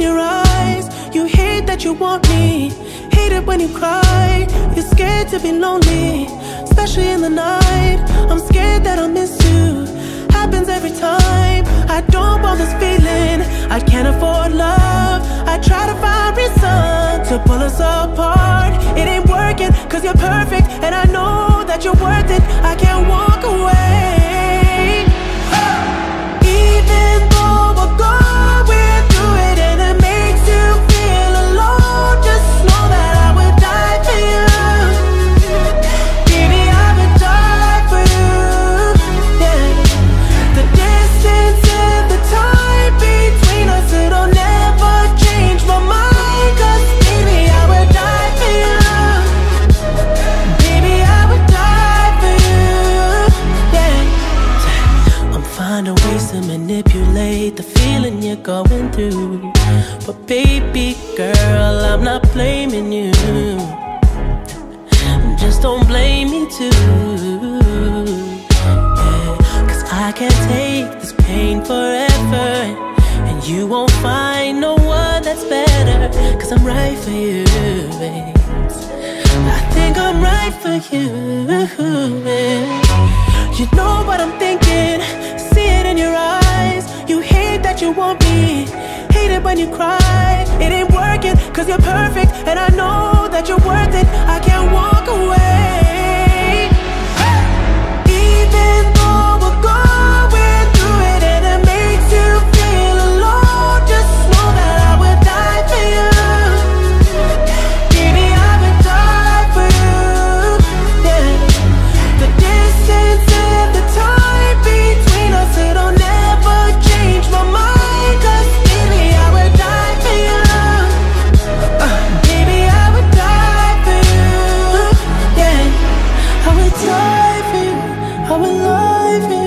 Your eyes. You hate that you want me. Hate it when you cry. You're scared to be lonely, especially in the night. I'm scared that I'll miss you. Happens every time. I don't want this feeling. I can't Yeah. I'm finding ways to manipulate the feeling you're going through. But baby girl, I'm not blaming you. Just don't blame me too. Yeah, Cause I can't take this pain forever. And you won't find no one that's better. Cause I'm right for you, babe. I think I'm right for you. You know what I'm thinking, you hate it when you cry. It ain't working, cause you're perfect, and I know that you're worth it. life